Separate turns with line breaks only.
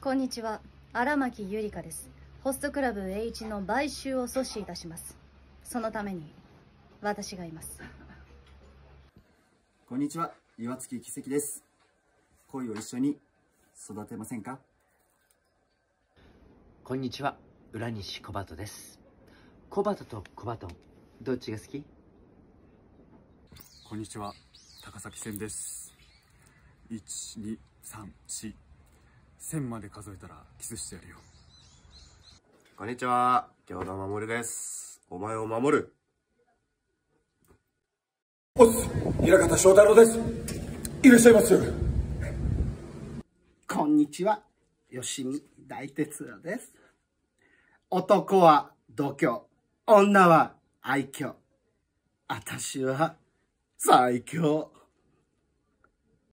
こんにちは。荒牧ゆりかです。ホストクラブ H の買収を阻止いたします。そのために私がいます。
こんにちは。岩月奇跡です。恋を一緒に育てませんか？
こんにちは。浦西小鳩です。小鳩と小バトンどっちが好き？
こんにちは。高崎線です。1234千まで数えたらキスしてやるよ。
こんにちは。京田守です。お前を守る。
おっ平方翔太郎です。いらっしゃいます。
こんにちは。吉見大哲郎です。男は度胸。女は愛嬌。私は最強